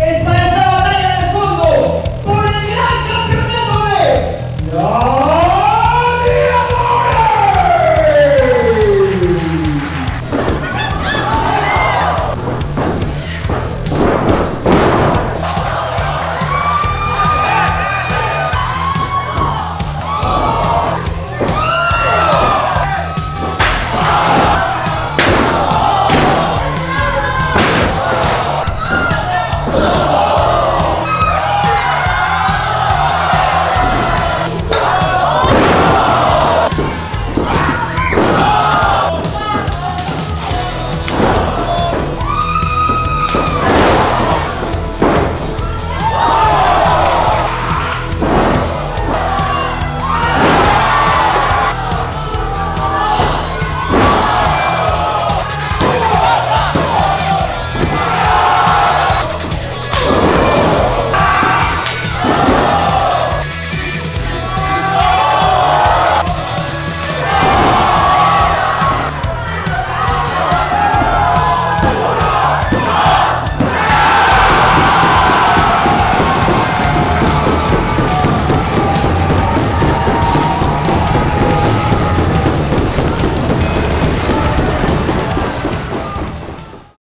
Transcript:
Es para